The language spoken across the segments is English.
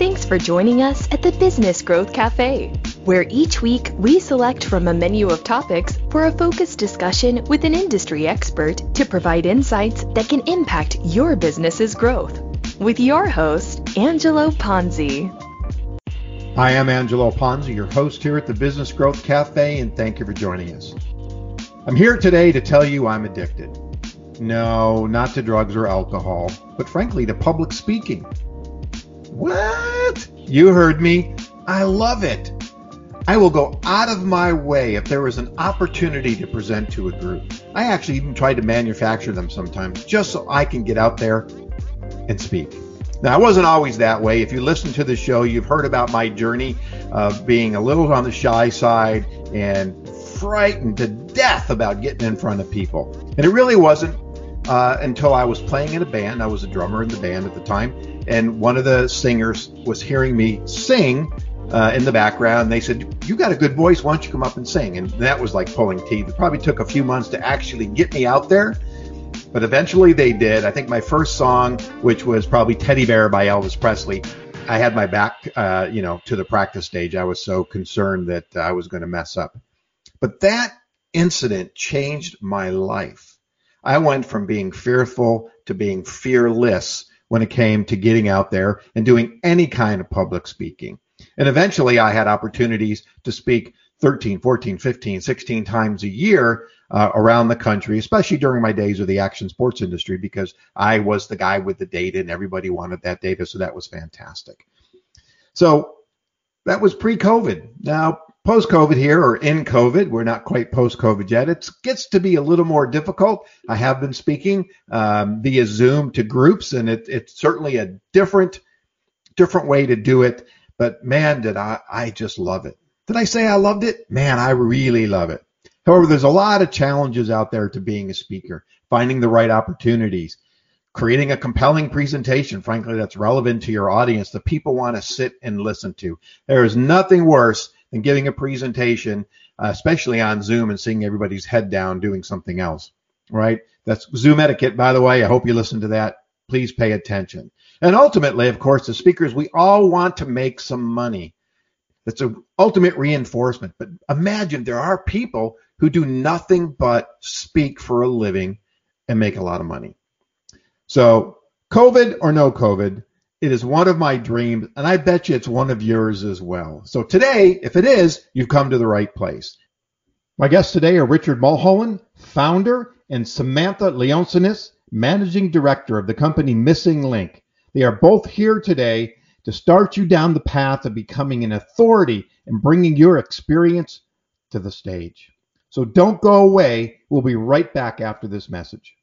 Thanks for joining us at the Business Growth Cafe, where each week we select from a menu of topics for a focused discussion with an industry expert to provide insights that can impact your business's growth. With your host, Angelo Ponzi. Hi, I'm Angelo Ponzi, your host here at the Business Growth Cafe, and thank you for joining us. I'm here today to tell you I'm addicted. No, not to drugs or alcohol, but frankly to public speaking. What? You heard me. I love it. I will go out of my way if there is an opportunity to present to a group. I actually even try to manufacture them sometimes just so I can get out there and speak. Now, I wasn't always that way. If you listen to the show, you've heard about my journey of being a little on the shy side and frightened to death about getting in front of people. And it really wasn't uh, until I was playing in a band. I was a drummer in the band at the time, and one of the singers was hearing me sing uh, in the background. They said, "You got a good voice. Why don't you come up and sing?" And that was like pulling teeth. It probably took a few months to actually get me out there, but eventually they did. I think my first song, which was probably "Teddy Bear" by Elvis Presley. I had my back, uh, you know, to the practice stage. I was so concerned that I was going to mess up. But that incident changed my life. I went from being fearful to being fearless when it came to getting out there and doing any kind of public speaking. And eventually I had opportunities to speak 13, 14, 15, 16 times a year uh, around the country, especially during my days of the action sports industry, because I was the guy with the data and everybody wanted that data. So that was fantastic. So that was pre COVID. Now, post COVID here or in COVID. We're not quite post COVID yet. It gets to be a little more difficult. I have been speaking um, via Zoom to groups, and it, it's certainly a different different way to do it. But man, did I I just love it. Did I say I loved it? Man, I really love it. However, there's a lot of challenges out there to being a speaker, finding the right opportunities, creating a compelling presentation, frankly, that's relevant to your audience that people want to sit and listen to. There is nothing worse than giving a presentation, uh, especially on Zoom and seeing everybody's head down doing something else, right? That's Zoom etiquette, by the way. I hope you listen to that. Please pay attention. And ultimately, of course, the speakers, we all want to make some money. That's an ultimate reinforcement. But imagine there are people who do nothing but speak for a living and make a lot of money. So, COVID or no COVID, it is one of my dreams, and I bet you it's one of yours as well. So today, if it is, you've come to the right place. My guests today are Richard Mulholland, founder, and Samantha Leontsinis, managing director of the company Missing Link. They are both here today to start you down the path of becoming an authority and bringing your experience to the stage. So don't go away. We'll be right back after this message.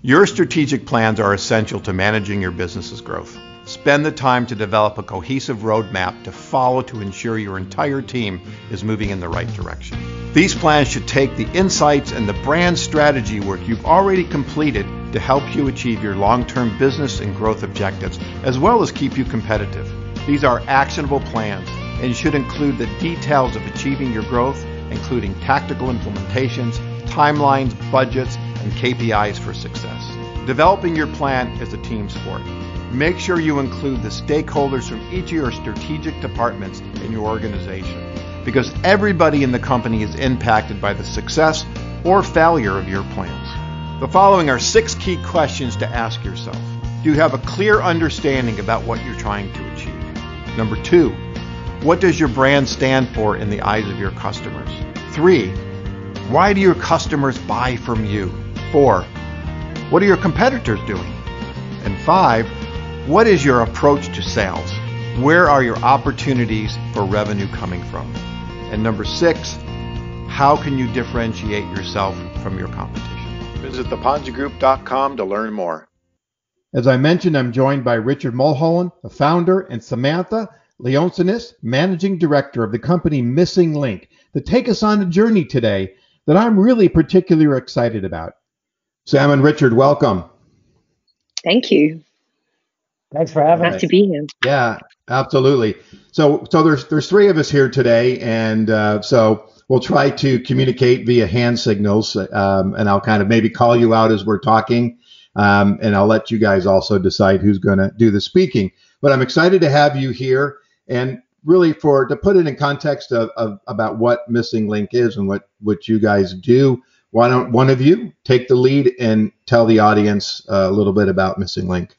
Your strategic plans are essential to managing your business's growth. Spend the time to develop a cohesive roadmap to follow to ensure your entire team is moving in the right direction. These plans should take the insights and the brand strategy work you've already completed to help you achieve your long term business and growth objectives, as well as keep you competitive. These are actionable plans and should include the details of achieving your growth, including tactical implementations, timelines, budgets, and KPIs for success. Developing your plan is a team sport. Make sure you include the stakeholders from each of your strategic departments in your organization because everybody in the company is impacted by the success or failure of your plans. The following are six key questions to ask yourself. Do you have a clear understanding about what you're trying to achieve? Number two, what does your brand stand for in the eyes of your customers? Three, why do your customers buy from you? Four, what are your competitors doing? And five, what is your approach to sales? Where are your opportunities for revenue coming from? And number six, how can you differentiate yourself from your competition? Visit theponzigroup.com to learn more. As I mentioned, I'm joined by Richard Mulholland, the founder, and Samantha Leontsinis, managing director of the company Missing Link, to take us on a journey today that I'm really particularly excited about. Sam and Richard, welcome. Thank you. Thanks for having nice us. to be here. Yeah, absolutely. So, so there's there's three of us here today, and uh, so we'll try to communicate via hand signals, um, and I'll kind of maybe call you out as we're talking, um, and I'll let you guys also decide who's going to do the speaking. But I'm excited to have you here and really for to put it in context of, of about what Missing Link is and what what you guys do. Why don't one of you take the lead and tell the audience a little bit about Missing Link?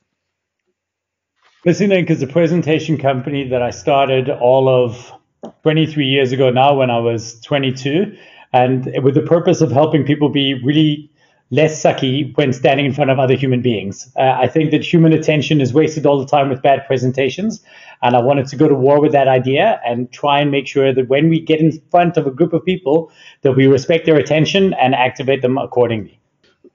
Missing Link is a presentation company that I started all of 23 years ago now when I was 22, and with the purpose of helping people be really less sucky when standing in front of other human beings. Uh, I think that human attention is wasted all the time with bad presentations, and I wanted to go to war with that idea and try and make sure that when we get in front of a group of people, that we respect their attention and activate them accordingly.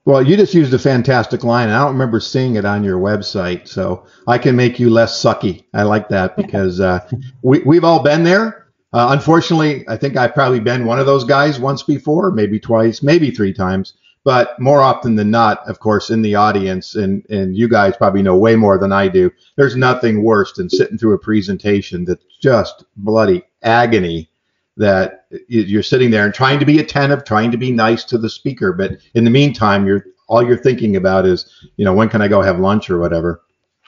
Well, you just used a fantastic line. I don't remember seeing it on your website, so I can make you less sucky. I like that because uh, we, we've all been there. Uh, unfortunately, I think I've probably been one of those guys once before, maybe twice, maybe three times. But more often than not, of course, in the audience, and, and you guys probably know way more than I do, there's nothing worse than sitting through a presentation that's just bloody agony that you're sitting there and trying to be attentive, trying to be nice to the speaker. But in the meantime, you're all you're thinking about is, you know, when can I go have lunch or whatever.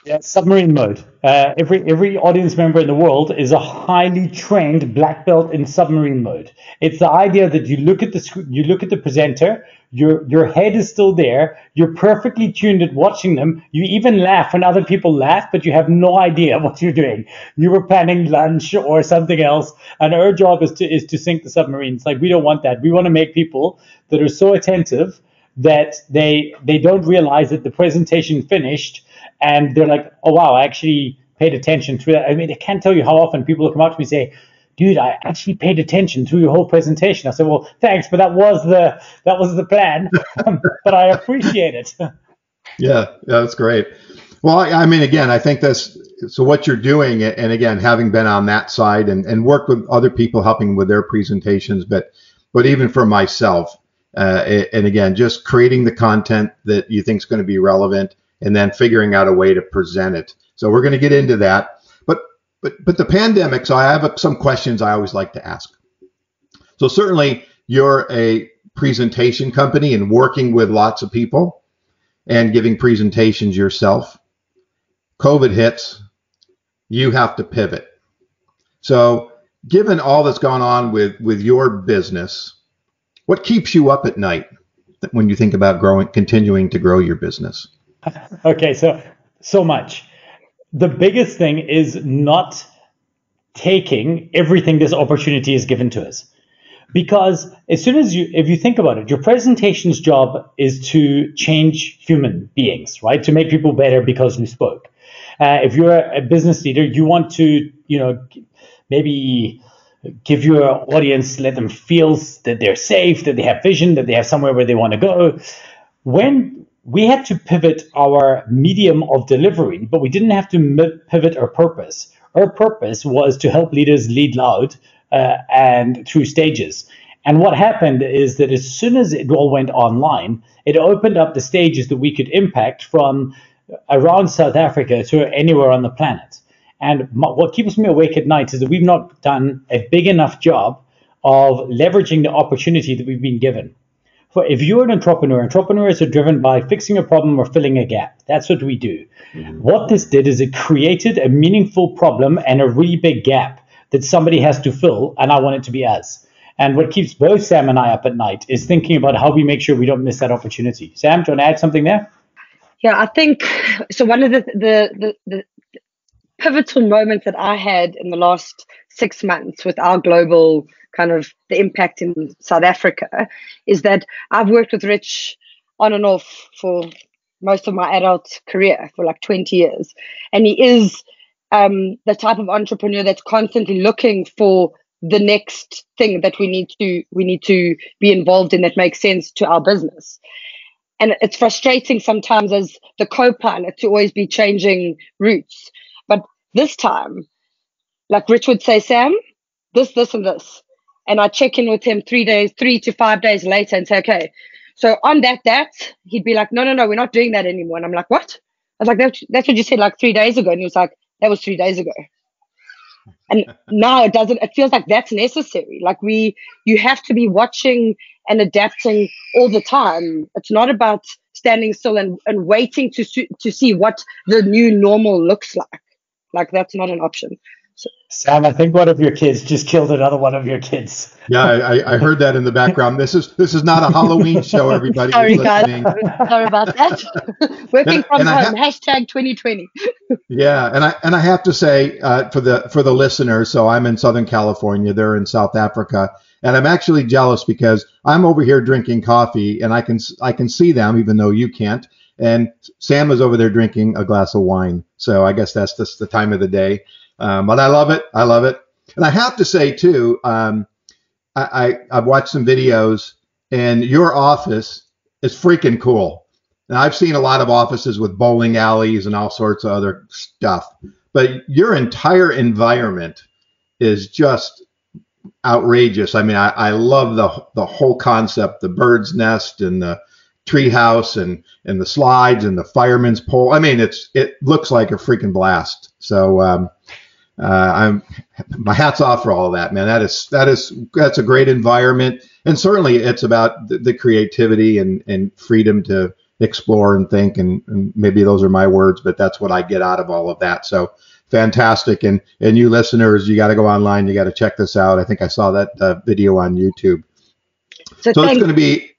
Yeah, submarine mode. Uh, every every audience member in the world is a highly trained black belt in submarine mode. It's the idea that you look at the you look at the presenter, your your head is still there, you're perfectly tuned at watching them. You even laugh when other people laugh, but you have no idea what you're doing. You were planning lunch or something else, and our job is to is to sink the submarines. Like we don't want that. We want to make people that are so attentive that they they don't realize that the presentation finished and they're like, oh wow, I actually paid attention to that. I mean, I can't tell you how often people come up to me and say, dude, I actually paid attention through your whole presentation. I said, well, thanks, but that was the that was the plan, but I appreciate it. yeah, that's great. Well, I, I, mean, again, I think that's so what you're doing, and again, having been on that side and, and worked with other people helping with their presentations, but but even for myself, uh, and again, just creating the content that you think is going to be relevant and then figuring out a way to present it. So we're going to get into that. But but the pandemic. So I have some questions I always like to ask. So certainly you're a presentation company and working with lots of people and giving presentations yourself. COVID hits, you have to pivot. So given all that's gone on with with your business, what keeps you up at night when you think about growing continuing to grow your business? okay, so so much. The biggest thing is not taking everything this opportunity is given to us. Because as soon as you, if you think about it, your presentation's job is to change human beings, right? To make people better because you spoke. Uh, if you're a business leader, you want to, you know, maybe give your audience, let them feel that they're safe, that they have vision, that they have somewhere where they want to go. When we had to pivot our medium of delivery, but we didn't have to pivot our purpose. Our purpose was to help leaders lead loud uh, and through stages. And what happened is that as soon as it all went online, it opened up the stages that we could impact from around South Africa to anywhere on the planet. And what keeps me awake at night is that we've not done a big enough job of leveraging the opportunity that we've been given for if you're an entrepreneur, entrepreneurs are driven by fixing a problem or filling a gap. That's what we do. Mm-hmm. What this did is it created a meaningful problem and a really big gap that somebody has to fill, and I want it to be us. And what keeps both Sam and I up at night is thinking about how we make sure we don't miss that opportunity. Sam, do you want to add something there? Yeah, I think so. One of the the, the, the pivotal moments that I had in the last six months with our global kind of the impact in South Africa is that I've worked with Rich on and off for most of my adult career for like 20 years. And he is um, the type of entrepreneur that's constantly looking for the next thing that we need to we need to be involved in that makes sense to our business. And it's frustrating sometimes as the co-pilot to always be changing routes. But this time, like Rich would say, Sam, this, this, and this and I check in with him three days, three to five days later and say, okay, so on that, that, he'd be like, no, no, no, we're not doing that anymore. And I'm like, what? I was like, that's, that's what you said like three days ago. And he was like, that was three days ago. And now it doesn't, it feels like that's necessary. Like we, you have to be watching and adapting all the time. It's not about standing still and, and waiting to, to see what the new normal looks like. Like that's not an option. So, Sam, I think one of your kids just killed another one of your kids. Yeah, I, I heard that in the background. This is this is not a Halloween show, everybody. Sorry, guys. Sorry about that. Working and, from and home. Ha- hashtag 2020. yeah, and I and I have to say uh, for the for the listeners, so I'm in Southern California. They're in South Africa, and I'm actually jealous because I'm over here drinking coffee, and I can I can see them, even though you can't. And Sam is over there drinking a glass of wine. So I guess that's just the time of the day. Um, but I love it. I love it. And I have to say too, um, I, I have watched some videos, and your office is freaking cool. And I've seen a lot of offices with bowling alleys and all sorts of other stuff, but your entire environment is just outrageous. I mean, I, I love the the whole concept, the bird's nest and the treehouse and and the slides and the fireman's pole. I mean, it's it looks like a freaking blast. So um, uh, I'm my hats off for all of that, man. That is that is that's a great environment, and certainly it's about the, the creativity and and freedom to explore and think, and, and maybe those are my words, but that's what I get out of all of that. So fantastic, and and you listeners, you got to go online, you got to check this out. I think I saw that uh, video on YouTube. So, so it's going to be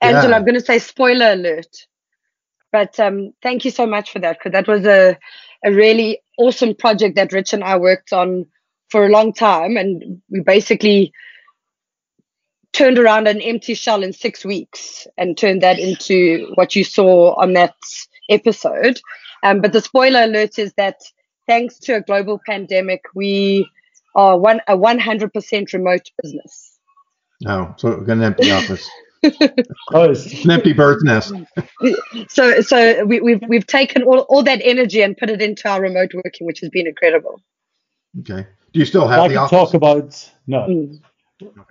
Angelo. Yeah. I'm going to say spoiler alert, but um, thank you so much for that because that was a a really awesome project that Rich and I worked on for a long time. And we basically turned around an empty shell in six weeks and turned that into what you saw on that episode. Um, but the spoiler alert is that thanks to a global pandemic, we are one a 100% remote business. Oh, so we're going to empty office. Closed. An empty bird's nest. so so we, have we've, we've taken all, all that energy and put it into our remote working, which has been incredible. Okay. Do you still have I the can office? talk about no. Mm.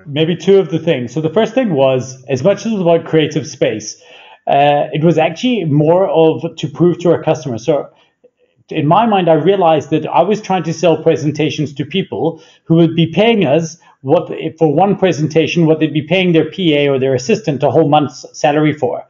Maybe two of the things. So the first thing was, as much as it was about creative space, uh, it was actually more of to prove to our customers. So in my mind, I realized that I was trying to sell presentations to people who would be paying us what for one presentation what they'd be paying their PA or their assistant a whole month's salary for.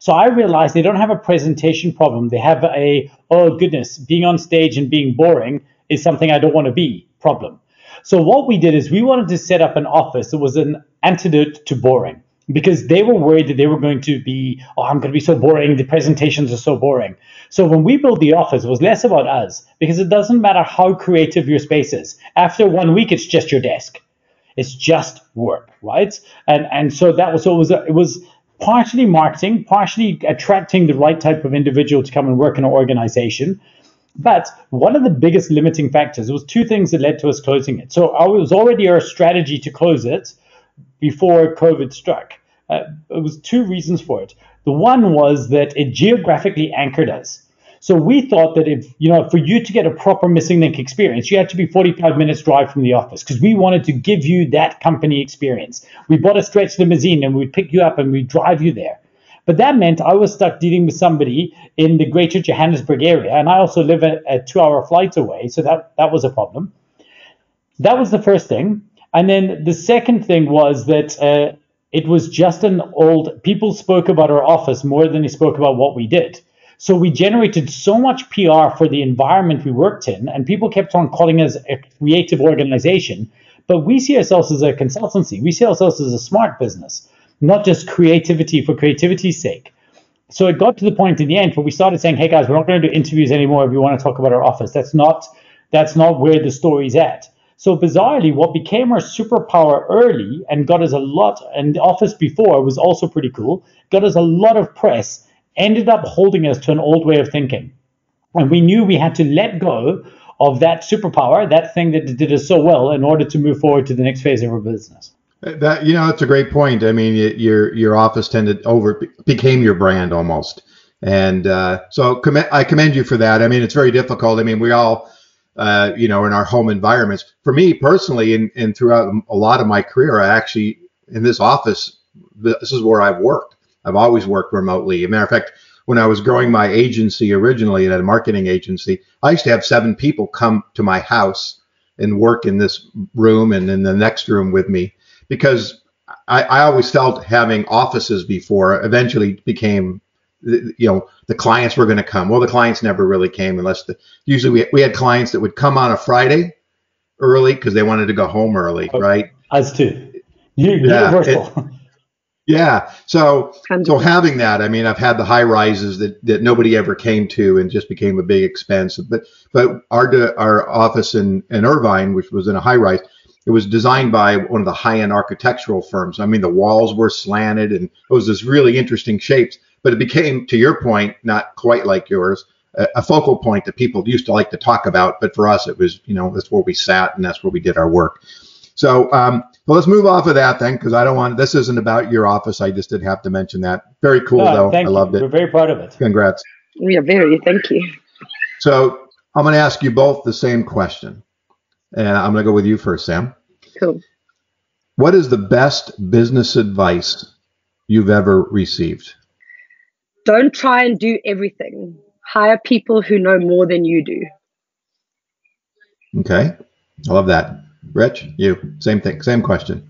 So I realized they don't have a presentation problem. They have a oh goodness, being on stage and being boring is something I don't want to be problem. So what we did is we wanted to set up an office that was an antidote to boring because they were worried that they were going to be, oh, I'm going to be so boring. The presentations are so boring. So when we built the office, it was less about us because it doesn't matter how creative your space is. After one week, it's just your desk. It's just work, right? And and so that was so it was it was partially marketing, partially attracting the right type of individual to come and work in an organization. But one of the biggest limiting factors, it was two things that led to us closing it. So it was already our strategy to close it before COVID struck. Uh, it was two reasons for it. The one was that it geographically anchored us. So we thought that if, you know, for you to get a proper missing link experience, you had to be 45 minutes drive from the office because we wanted to give you that company experience. We bought a stretch limousine and we'd pick you up and we'd drive you there. But that meant I was stuck dealing with somebody in the greater Johannesburg area. And I also live a, two hour flight away. So that, that was a problem. That was the first thing. And then the second thing was that uh, it was just an old, people spoke about our office more than they spoke about what we did. So we generated so much PR for the environment we worked in, and people kept on calling us a creative organization. But we see ourselves as a consultancy. We see ourselves as a smart business, not just creativity for creativity's sake. So it got to the point in the end where we started saying, "Hey guys, we're not going to do interviews anymore. If you want to talk about our office, that's not that's not where the story's at." So bizarrely, what became our superpower early and got us a lot, and the office before was also pretty cool, got us a lot of press ended up holding us to an old way of thinking. And we knew we had to let go of that superpower, that thing that did us so well, in order to move forward to the next phase of our business. That you know, that's a great point. I mean, your your office tended over became your brand almost, and uh, so I commend you for that. I mean, it's very difficult. I mean, we all, uh, you know, in our home environments. For me personally, and, and throughout a lot of my career, I actually in this office, this is where I've worked. I've always worked remotely. As a matter of fact, when I was growing my agency originally at a marketing agency, I used to have seven people come to my house and work in this room and in the next room with me because I, I always felt having offices before eventually became you know the clients were going to come. Well, the clients never really came unless the usually we we had clients that would come on a Friday early because they wanted to go home early, oh, right? Us too. Universal. Yeah, yeah. So so having that, I mean, I've had the high rises that, that nobody ever came to and just became a big expense. But but our our office in in Irvine, which was in a high rise, it was designed by one of the high end architectural firms. I mean, the walls were slanted and it was this really interesting shapes. But it became, to your point, not quite like yours, a, a focal point that people used to like to talk about. But for us, it was you know that's where we sat and that's where we did our work. So, um, well, let's move off of that then, because I don't want this isn't about your office. I just did have to mention that. Very cool though. I loved it. We're very proud of it. Congrats. We are very. Thank you. So I'm going to ask you both the same question, and I'm going to go with you first, Sam. Cool. What is the best business advice you've ever received? Don't try and do everything. Hire people who know more than you do. Okay. I love that. Rich, you, same thing, same question.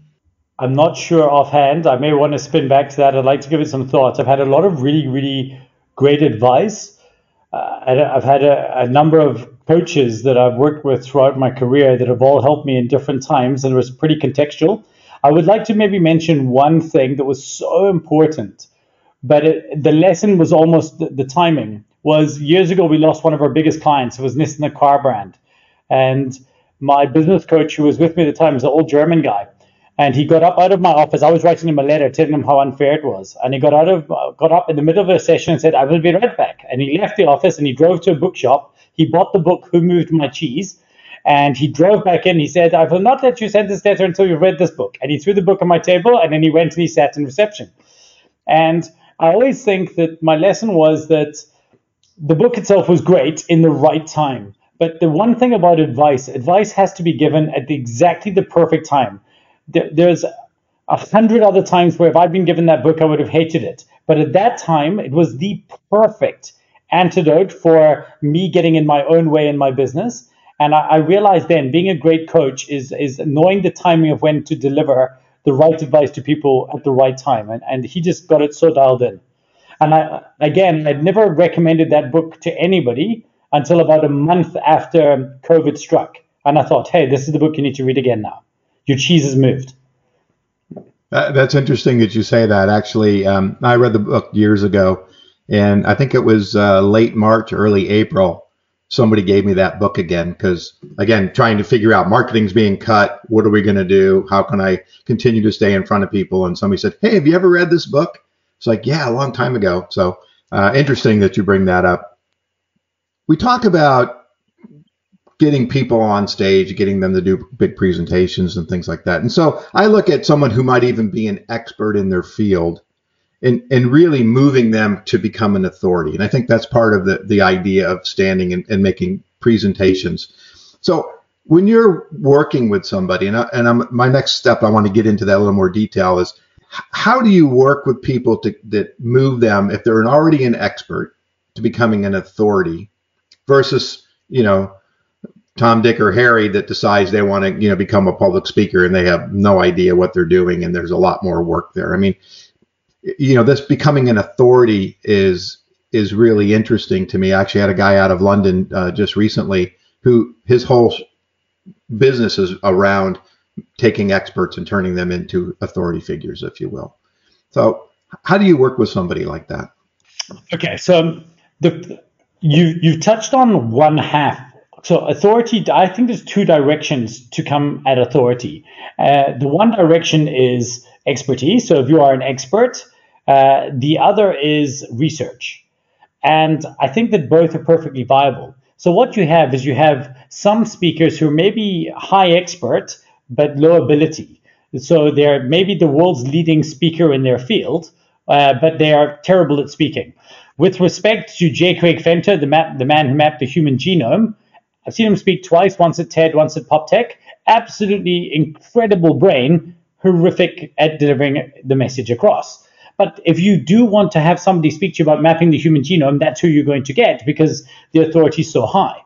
I'm not sure offhand. I may want to spin back to that. I'd like to give it some thoughts. I've had a lot of really, really great advice. Uh, I've had a, a, number of coaches that I've worked with throughout my career that have all helped me in different times, and it was pretty contextual. I would like to maybe mention one thing that was so important, but it, the lesson was almost the, the, timing. Was years ago we lost one of our biggest clients. It was Nissan, the car brand, and my business coach who was with me at the time was an old German guy. And he got up out of my office. I was writing him a letter telling him how unfair it was. And he got out of uh, got up in the middle of a session and said, "I will be right back." And he left the office and he drove to a bookshop. He bought the book "Who Moved My Cheese," and he drove back in. He said, "I will not let you send this letter until you've read this book." And he threw the book on my table, and then he went and he sat in reception. And I always think that my lesson was that the book itself was great in the right time. But the one thing about advice, advice has to be given at the, exactly the perfect time. There, there's a hundred other times where if I'd been given that book, I would have hated it. But at that time, it was the perfect antidote for me getting in my own way in my business. And I, I realized then being a great coach is, is knowing the timing of when to deliver the right advice to people at the right time. And, and he just got it so dialed in. And I, again, I'd never recommended that book to anybody until about a month after COVID struck. And I thought, hey, this is the book you need to read again now. Your cheese has moved. that's interesting that you say that. Actually, um, I read the book years ago, and I think it was uh, late March, early April. Somebody gave me that book again because, again, trying to figure out marketing's being cut. What are we going to do? How can I continue to stay in front of people? And somebody said, "Hey, have you ever read this book?" It's like, yeah, a long time ago. So uh, interesting that you bring that up we talk about getting people on stage, getting them to do big presentations and things like that. And so I look at someone who might even be an expert in their field and, and really moving them to become an authority. And I think that's part of the, the idea of standing and, and making presentations. So when you're working with somebody, and, I, and I'm, my next step, I want to get into that a little more detail is how do you work with people to that move them if they're already an expert to becoming an authority versus you know Tom, Dick, or Harry that decides they want to you know become a public speaker and they have no idea what they're doing and there's a lot more work there. I mean, you know, this becoming an authority is is really interesting to me. I actually had a guy out of London uh, just recently who his whole business is around taking experts and turning them into authority figures, if you will. So, how do you work with somebody like that? Okay, so the you you touched on one half. So authority, I think there's two directions to come at authority. Uh, the one direction is expertise. So if you are an expert, uh, the other is research, and I think that both are perfectly viable. So what you have is you have some speakers who may be high expert but low ability. So they're maybe the world's leading speaker in their field, uh, but they are terrible at speaking. With respect to J. Craig Venter, the, map, the man who mapped the human genome, I've seen him speak twice, once at TED, once at PopTech. Absolutely incredible brain, horrific at delivering the message across. But if you do want to have somebody speak to you about mapping the human genome, that's who you're going to get because the authority is so high.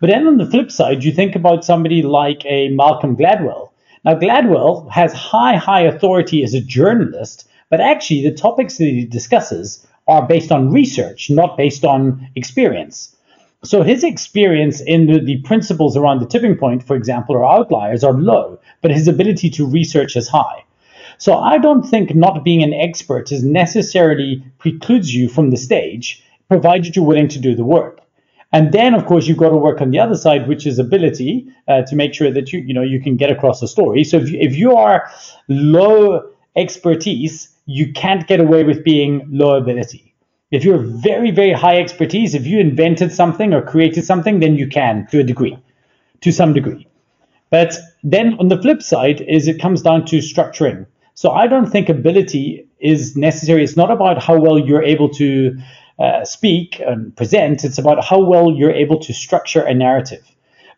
But then on the flip side, you think about somebody like a Malcolm Gladwell. Now, Gladwell has high, high authority as a journalist, but actually the topics that he discusses are based on research, not based on experience. So his experience in the, the, principles around the tipping point, for example, or outliers are low, but his ability to research is high. So I don't think not being an expert is necessarily precludes you from the stage, provided you're willing to do the work. And then, of course, you've got to work on the other side, which is ability uh, to make sure that you, you know, you can get across the story. So if you, if you are low expertise, you can't get away with being low ability. If you're very, very high expertise, if you invented something or created something, then you can to a degree, to some degree. But then on the flip side is it comes down to structuring. So I don't think ability is necessary. It's not about how well you're able to uh, speak and present. It's about how well you're able to structure a narrative.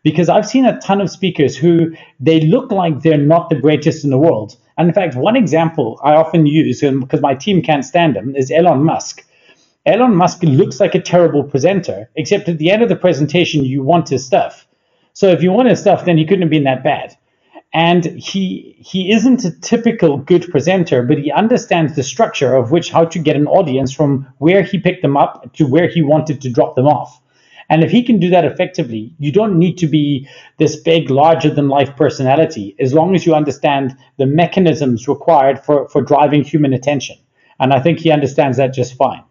Because I've seen a ton of speakers who they look like they're not the greatest in the world. And in fact, one example I often use, because my team can't stand him, is Elon Musk. Elon Musk looks like a terrible presenter, except at the end of the presentation, you want his stuff. So if you want his stuff, then he couldn't have been that bad and he he isn't a typical good presenter but he understands the structure of which how to get an audience from where he picked them up to where he wanted to drop them off and if he can do that effectively you don't need to be this big larger than life personality as long as you understand the mechanisms required for for driving human attention and i think he understands that just fine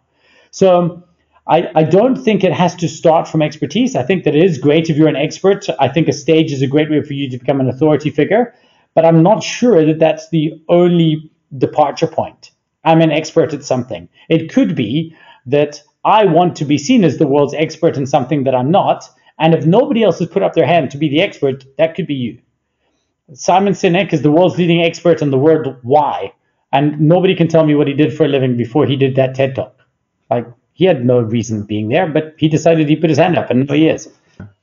so I, I don't think it has to start from expertise. I think that it is great if you're an expert. I think a stage is a great way for you to become an authority figure, but I'm not sure that that's the only departure point. I'm an expert at something. It could be that I want to be seen as the world's expert in something that I'm not, and if nobody else has put up their hand to be the expert, that could be you. Simon Sinek is the world's leading expert on the word why, and nobody can tell me what he did for a living before he did that TED talk. Like he had no reason being there, but he decided he put his hand up, and he is.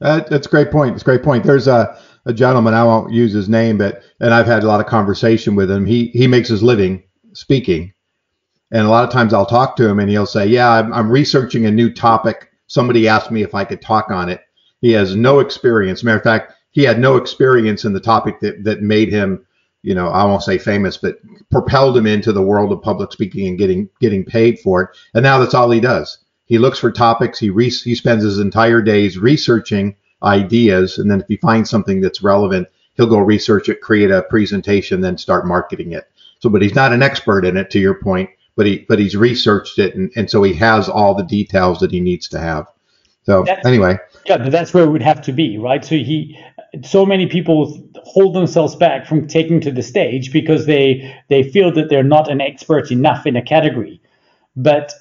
that's a great point. It's a great point. There's a, a gentleman I won't use his name, but and I've had a lot of conversation with him. He he makes his living speaking, and a lot of times I'll talk to him, and he'll say, "Yeah, I'm, I'm researching a new topic. Somebody asked me if I could talk on it." He has no experience. Matter of fact, he had no experience in the topic that that made him you know, I won't say famous, but propelled him into the world of public speaking and getting getting paid for it. And now that's all he does. He looks for topics. He re- he spends his entire days researching ideas, and then if he finds something that's relevant, he'll go research it, create a presentation, then start marketing it. So, but he's not an expert in it, to your point. But he but he's researched it, and, and so he has all the details that he needs to have. So that's, anyway, yeah, that's where it would have to be, right? So he so many people hold themselves back from taking to the stage because they they feel that they're not an expert enough in a category. But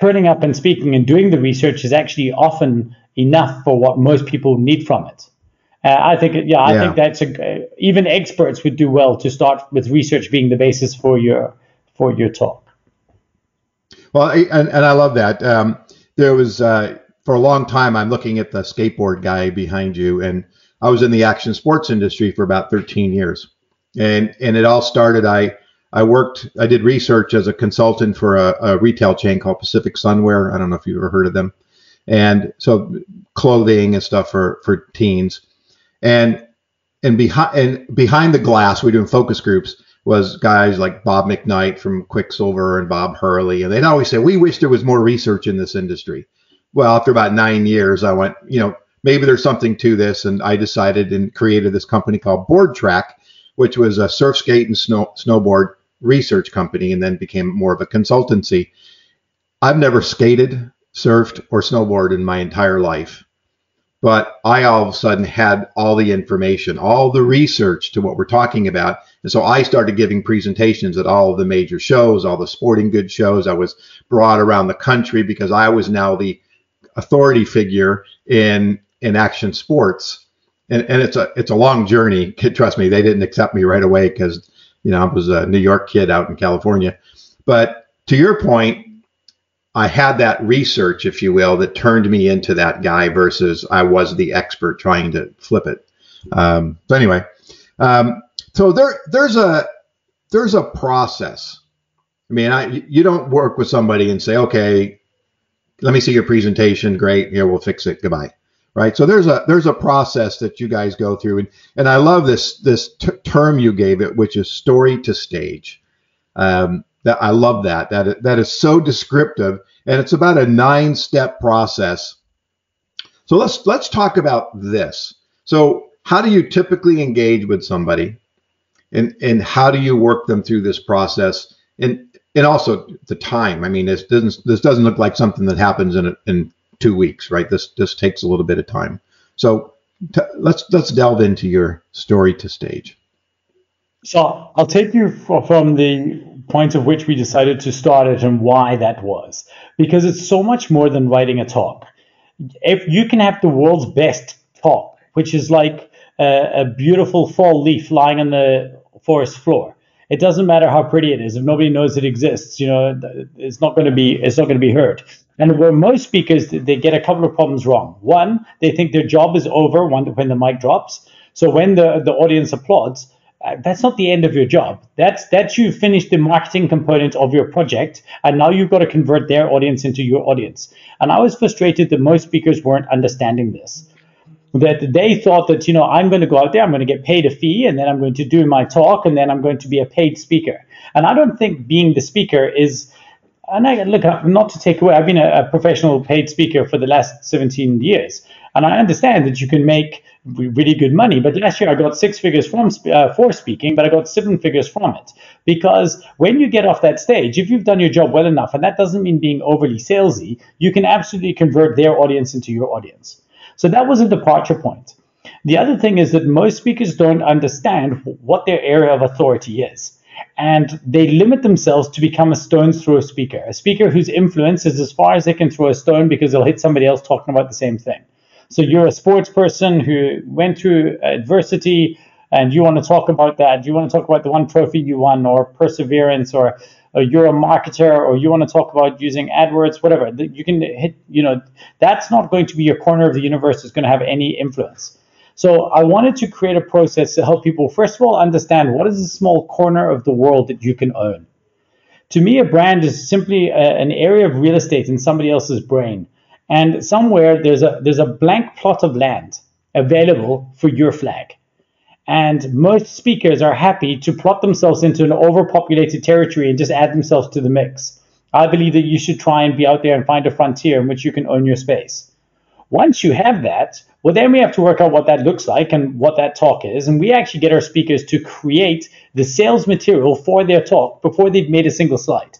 turning up and speaking and doing the research is actually often enough for what most people need from it. Uh, I think, yeah, I yeah. think that's a, even experts would do well to start with research being the basis for your for your talk. Well, and, and I love that. Um, there was uh, for a long time. I'm looking at the skateboard guy behind you, and I was in the action sports industry for about 13 years, and and it all started. I I worked. I did research as a consultant for a, a retail chain called Pacific Sunwear. I don't know if you've ever heard of them, and so clothing and stuff for for teens, and and behind and behind the glass, we are doing focus groups was guys like Bob McKnight from Quiksilver and Bob Hurley, and they'd always say, "We wish there was more research in this industry." Well, after about nine years, I went, you know, maybe there's something to this. And I decided and created this company called Board-Trac, which was a surf skate and snow, snowboard research company and then became more of a consultancy. I've never skated, surfed, or snowboarded in my entire life. But I all of a sudden had all the information, all the research to what we're talking about. And so I started giving presentations at all of the major shows, all the sporting goods shows. I was brought around the country because I was now the authority figure in in action sports. And, and it's a it's a long journey. Trust me, they didn't accept me right away because you know I was a New York kid out in California. But to your point, I had that research, if you will, that turned me into that guy versus I was the expert trying to flip it. Um, so anyway, um, so there there's a there's a process. I mean, I you don't work with somebody and say, okay, let me see your presentation. Great, here we'll fix it. Goodbye right? So there's a there's a process that you guys go through, and and I love this this t- term you gave it, which is story to stage. Um, That I love that. That that is so descriptive, and it's about a nine-step process. So let's let's talk about this. So how do you typically engage with somebody, and and how do you work them through this process, and and also the time. I mean, this doesn't this doesn't look like something that happens in in two weeks, right? This this takes a little bit of time. So t- let's let's delve into your story to stage. So I'll take you from the point of which we decided to start it and why that was, because it's so much more than writing a talk. If you can have the world's best talk, which is like a, beautiful fall leaf lying on the forest floor, it doesn't matter how pretty it is if nobody knows it exists. You know, it's not going to be it's not going to be heard. And where most speakers they get a couple of problems wrong. One, they think their job is over when when the mic drops. So when the the audience applauds, uh, that's not the end of your job. That's that you finished the marketing component of your project, and now you've got to convert their audience into your audience. And I was frustrated that most speakers weren't understanding this. That they thought that you know I'm going to go out there, I'm going to get paid a fee, and then I'm going to do my talk, and then I'm going to be a paid speaker. And I don't think being the speaker is. And I look, not to take away, I've been a, a professional paid speaker for the last 17 years, and I understand that you can make really good money. But last year I got six figures from uh, for speaking, but I got seven figures from it because when you get off that stage, if you've done your job well enough, and that doesn't mean being overly salesy, you can absolutely convert their audience into your audience. So that was a departure point. The other thing is that most speakers don't understand what their area of authority is. And they limit themselves to become a stone's throw speaker, a speaker whose influence is as far as they can throw a stone because they'll hit somebody else talking about the same thing. So you're a sports person who went through adversity and you want to talk about that. You want to talk about the one trophy you won or perseverance or, or you're a marketer or you want to talk about using AdWords, whatever. You can hit, you know, that's not going to be your corner of the universe that's going to have any influence. So I wanted to create a process to help people, first of all, understand what is a small corner of the world that you can own. To me, a brand is simply a, an area of real estate in somebody else's brain and somewhere there's a there's a blank plot of land available for your flag. And most speakers are happy to plot themselves into an overpopulated territory and just add themselves to the mix. I believe that you should try and be out there and find a frontier in which you can own your space. Once you have that, well, then we have to work out what that looks like and what that talk is. And we actually get our speakers to create the sales material for their talk before they've made a single slide.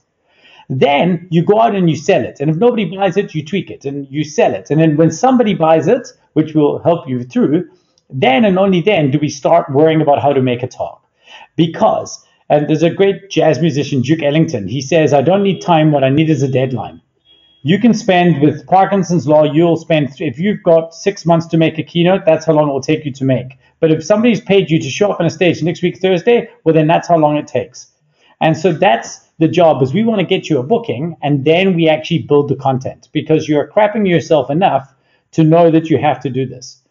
Then you go out and you sell it. And if nobody buys it, you tweak it and you sell it. And then when somebody buys it, which will help you through, then and only then do we start worrying about how to make a talk. Because, and there's a great jazz musician, Duke Ellington, he says, I don't need time, what I need is a deadline. You can spend with Parkinson's law, you'll spend, if you've got six months to make a keynote, that's how long it will take you to make. But if somebody's paid you to show up on a stage next week, Thursday, well, then that's how long it takes. And so that's the job is we want to get you a booking and then we actually build the content because you're crapping yourself enough to know that you have to do this.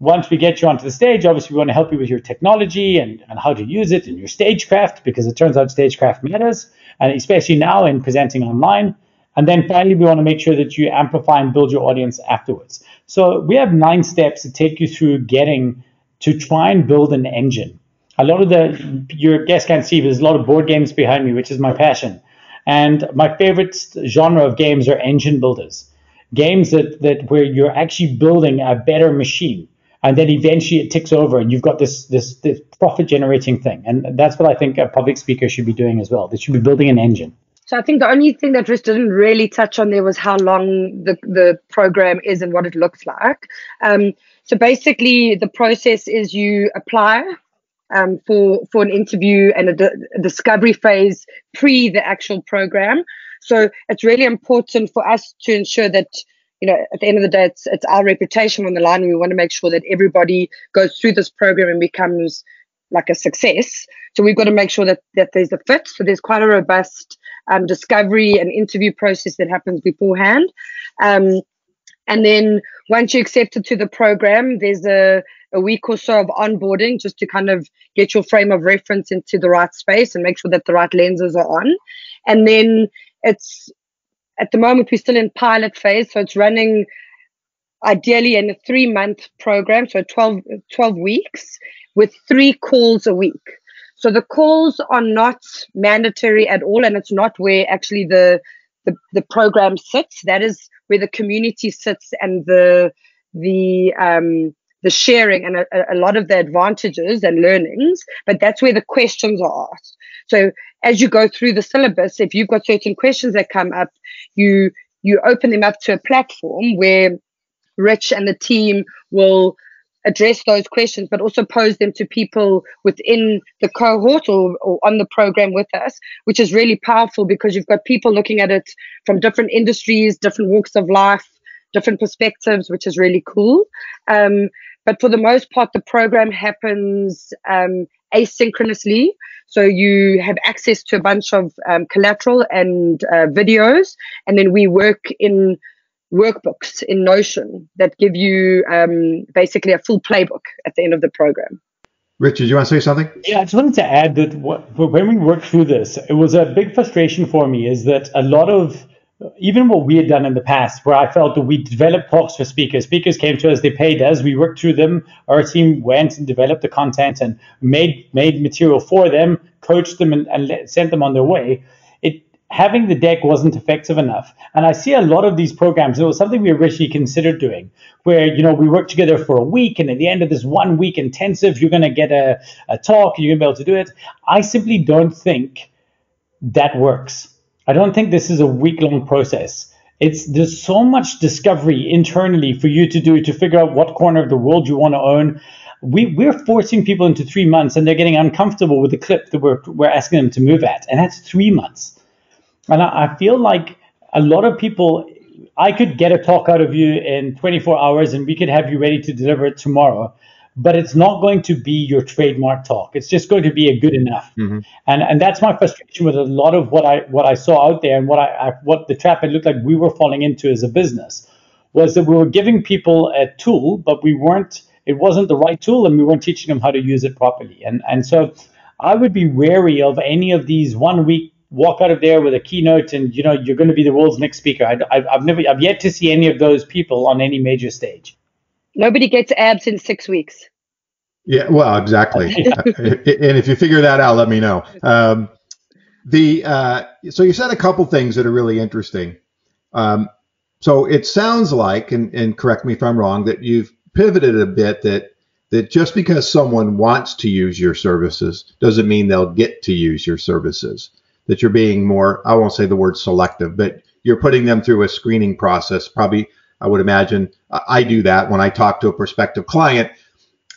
Once we get you onto the stage, obviously we want to help you with your technology and, and how to use it and your stagecraft because it turns out stagecraft matters, and especially now in presenting online. And then finally, we want to make sure that you amplify and build your audience afterwards. So we have nine steps to take you through getting to try and build an engine a lot of the your guests can't see, but there's a lot of board games behind me, which is my passion. And my favorite genre of games are engine builders, games that that where you're actually building a better machine, and then eventually it ticks over, and you've got this this, this profit generating thing. And that's what I think a public speaker should be doing as well. They should be building an engine. So I think the only thing that Rich didn't really touch on there was how long the, the program is and what it looks like. Um, so basically, the process is you apply um, for for an interview and a discovery phase pre the actual program. So it's really important for us to ensure that you know at the end of the day it's it's our reputation on the line and we want to make sure that everybody goes through this program and becomes like a success. So we've got to make sure that that there's a fit. So there's quite a robust um, discovery and interview process that happens beforehand. Um, and then once you're accepted to the program there's a a week or so of onboarding just to kind of get your frame of reference into the right space and make sure that the right lenses are on. And then it's at the moment we're still in pilot phase, so it's running ideally in a three month program, so 12, 12 weeks with three calls a week. So the calls are not mandatory at all, and it's not where actually the the, the program sits. That is where the community sits and the the um, the sharing and a, a, lot of the advantages and learnings, but that's where the questions are asked. So as you go through the syllabus, if you've got certain questions that come up, you you open them up to a platform where Rich and the team will address those questions, but also pose them to people within the cohort or, or, on the program with us, which is really powerful because you've got people looking at it from different industries, different walks of life, different perspectives, which is really cool. Um, but for the most part, the program happens um, asynchronously. So you have access to a bunch of um, collateral and uh, videos, and then we work in workbooks in Notion that give you um, basically a full playbook at the end of the program. Richard, do you want to say something? Yeah, I just wanted to add that what, when we worked through this, it was a big frustration for me is that a lot of even what we had done in the past, where I felt that we developed talks for speakers. Speakers came to us, they paid us, we worked through them. Our team went and developed the content and made made material for them, coached them, and, and sent them on their way. It having the deck wasn't effective enough. And I see a lot of these programs. It was something we originally considered doing, where you know we work together for a week, and at the end of this one week intensive, you're going to get a, a talk, and you're going to be able to do it. I simply don't think that works I don't think this is a week long process. It's there's so much discovery internally for you to do to figure out what corner of the world you want to own. We, we're forcing people into three months and they're getting uncomfortable with the clip that we're, we're asking them to move at. And that's three months. And I, I feel like a lot of people, I could get a talk out of you in 24 hours and we could have you ready to deliver it tomorrow but it's not going to be your trademark talk. It's just going to be a good enough. Mm-hmm. And and that's my frustration with a lot of what I what I saw out there and what I, I what the trap it looked like we were falling into as a business was that we were giving people a tool, but we weren't it wasn't the right tool and we weren't teaching them how to use it properly. And and so I would be wary of any of these one week walk out of there with a keynote and you know you're going to be the world's next speaker. I, have never I've yet to see any of those people on any major stage. Nobody gets abs in six weeks. Yeah, well, exactly. and if you figure that out, let me know. Um, the uh, so you said a couple things that are really interesting. Um, so it sounds like, and, and correct me if I'm wrong, that you've pivoted a bit that that just because someone wants to use your services doesn't mean they'll get to use your services. That you're being more, I won't say the word selective, but you're putting them through a screening process, probably I would imagine I do that when I talk to a prospective client.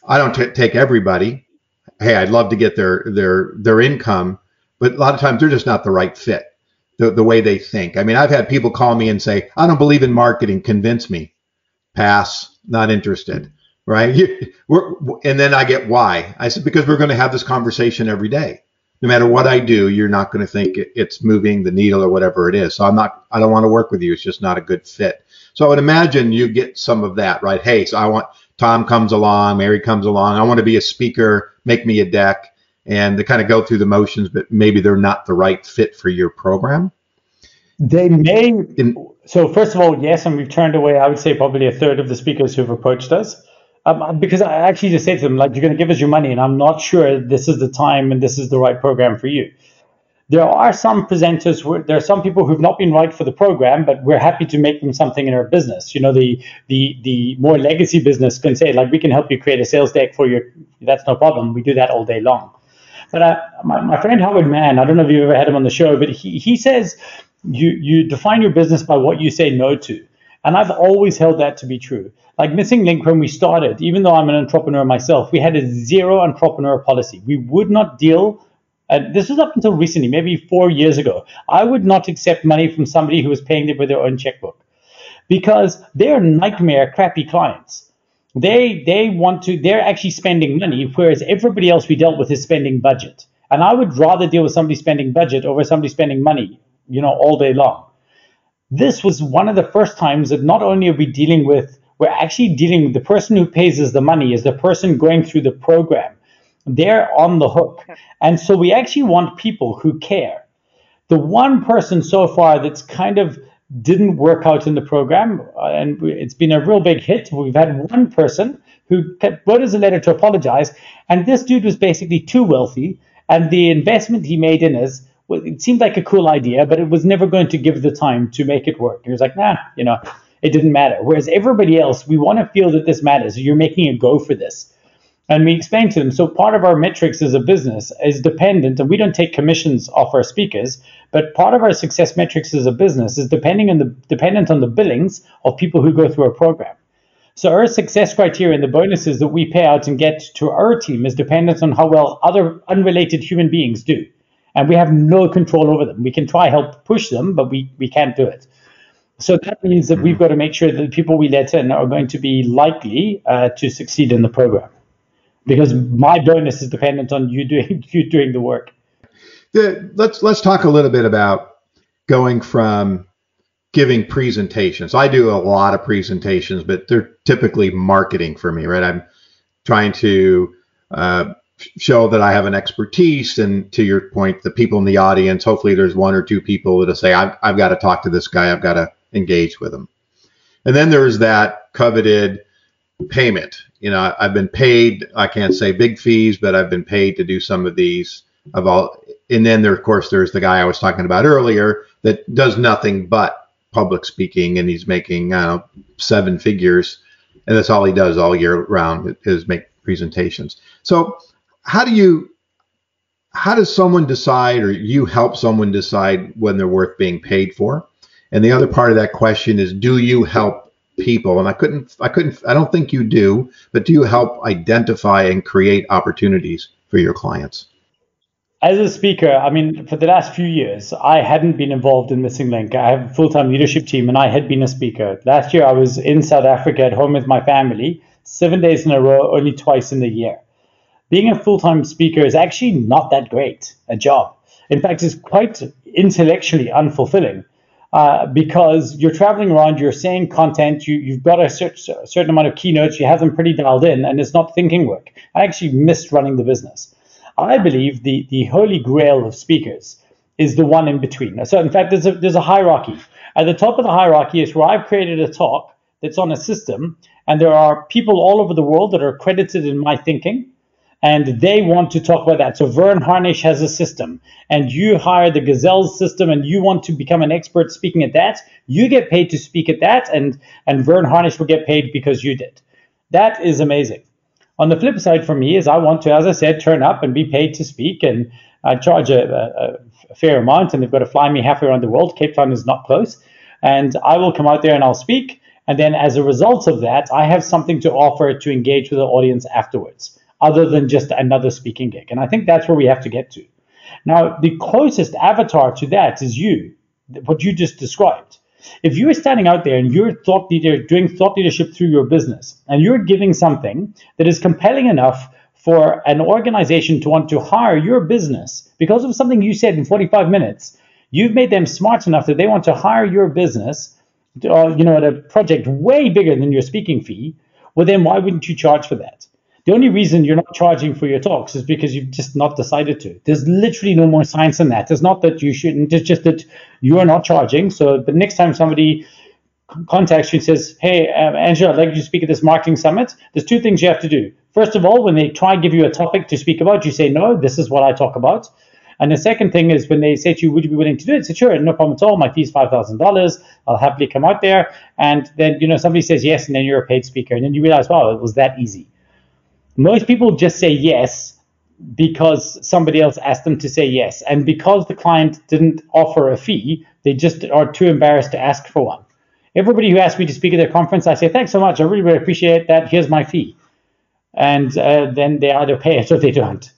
I don't t- take everybody. Hey, I'd love to get their their their income, but a lot of times they're just not the right fit. The, the way they think. I mean, I've had people call me and say, I don't believe in marketing. Convince me. Pass. Not interested. Right. and then I get why. I said, because we're going to have this conversation every day. No matter what I do, you're not going to think it's moving the needle or whatever it is. So I'm not, I don't want to work with you. It's just not a good fit. So I would imagine you get some of that, right? Hey, so I want Tom comes along, Mary comes along. I want to be a speaker, make me a deck, and they kind of go through the motions, but maybe they're not the right fit for your program. They may. In, so first of all, yes, and we've turned away. I would say probably a third of the speakers who've approached us. Um, because I actually just say to them, like, you're going to give us your money, and I'm not sure this is the time and this is the right program for you there are some presenters where there are some people who've not been right for the program, but we're happy to make them something in our business. You know, the the the more legacy business can say like we can help you create a sales deck for your. That's no problem. We do that all day long. But uh, my, my friend Howard Mann, I don't know if you've ever had him on the show, but he he says you you define your business by what you say no to, and I've always held that to be true. Like Missing Link, when we started, even though I'm an entrepreneur myself, we had a zero entrepreneur policy. We would not deal and this was up until recently, maybe four years ago. I would not accept money from somebody who was paying it with their own checkbook because they're nightmare crappy clients. They they want to they're actually spending money, whereas everybody else we dealt with is spending budget. And I would rather deal with somebody spending budget over somebody spending money, you know, all day long. This was one of the first times that not only are we dealing with, we're actually dealing with the person who pays us the money is the person going through the program they're on the hook. And so we actually want people who care. The one person so far that's kind of didn't work out in the program, uh, and it's been a real big hit. We've had one person who wrote us a letter to apologize, and this dude was basically too wealthy And the investment he made in us, well, it seemed like a cool idea, but it was never going to give the time to make it work. He was like, nah, you know, it didn't matter. Whereas everybody else, we want to feel that this matters. You're making a go for this. And we explained to them, so part of our metrics as a business is dependent, and we don't take commissions off our speakers, but part of our success metrics as a business is depending on the dependent on the billings of people who go through our program. So our success criteria and the bonuses that we pay out and get to our team is dependent on how well other unrelated human beings do. And we have no control over them. We can try help push them, but we, we can't do it. So that means that we've got to make sure that the people we let in are going to be likely uh, to succeed in the program because my bonus is dependent on you doing you doing the work. The, let's let's talk a little bit about going from giving presentations. I do a lot of presentations, but they're typically marketing for me, right? I'm trying to uh, show that I have an expertise, and to your point, the people in the audience. Hopefully, there's one or two people that'll say, "I've, I've got to talk to this guy. I've got to engage with him." And then there's that coveted payment. You know, I've been paid. I can't say big fees, but I've been paid to do some of these. Of all, and then there, of course, there's the guy I was talking about earlier that does nothing but public speaking, and he's making seven figures, and that's all he does all year round is make presentations. So, how do you how does someone decide, or you help someone decide when they're worth being paid for? And the other part of that question is, do you help people and i couldn't i couldn't i don't think you do but do you help identify and create opportunities for your clients? As a speaker i mean for the last few years i hadn't been involved in missing link. I have a full-time leadership team and i had been a speaker. Last year i was in south africa at home with my family seven days in a row only twice in the year. Being a full-time speaker is actually not that great a job. In fact it's quite intellectually unfulfilling uh, because you're traveling around, you're saying content, you, you've got a, certain amount of keynotes, you have them pretty dialed in, and it's not thinking work. I actually missed running the business. I believe the, the holy grail of speakers is the one in between. So, in fact, there's a, there's a hierarchy. At the top of the hierarchy is where I've created a talk that's on a system, and there are people all over the world that are credited in my thinking and they want to talk about that. So Verne Harnish has a system, and you hire the Gazelle system, and you want to become an expert speaking at that. You get paid to speak at that, and and Verne Harnish will get paid because you did. That is amazing. On the flip side for me is I want to, as I said, turn up and be paid to speak, and I charge a, a, a fair amount, and they've got to fly me halfway around the world. Cape Town is not close, and I will come out there and I'll speak. And then as a result of that, I have something to offer to engage with the audience afterwards other than just another speaking gig. And I think that's where we have to get to. Now, the closest avatar to that is you, what you just described. If you are standing out there and you're thought leader, doing thought leadership through your business, and you're giving something that is compelling enough for an organization to want to hire your business because of something you said in 45 minutes, you've made them smart enough that they want to hire your business, uh, you know, at a project way bigger than your speaking fee. Well, then why wouldn't you charge for that? The only reason you're not charging for your talks is because you've just not decided to. There's literally no more science in that. It's not that you shouldn't, it's just that you are not charging. So the next time somebody contacts you and says, Hey, um, Angelo, I'd like you to speak at this marketing summit, there's two things you have to do. First of all, when they try and give you a topic to speak about, you say, No, this is what I talk about. And the second thing is when they say to you, Would you be willing to do it? Say, Sure, no problem at all. My fee's $5,000. I'll happily come out there. And then, you know, somebody says yes, and then you're a paid speaker. And then you realize, Wow, it was that easy. Most people just say yes because somebody else asked them to say yes. And because the client didn't offer a fee, they just are too embarrassed to ask for one. Everybody who asks me to speak at their conference, I say, thanks so much. I really, really appreciate that. Here's my fee. And uh, then they either pay it or they don't.